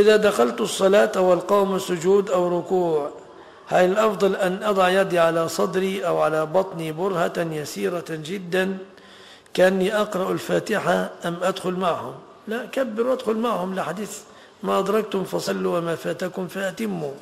إذا دخلت الصلاة والقوم سجود أو ركوع هل الأفضل أن أضع يدي على صدري أو على بطني برهة يسيرة جدا كأني أقرأ الفاتحة أم أدخل معهم؟ لا كبر وادخل معهم لحديث ما أدركتم فصلوا وما فاتكم فأتموا.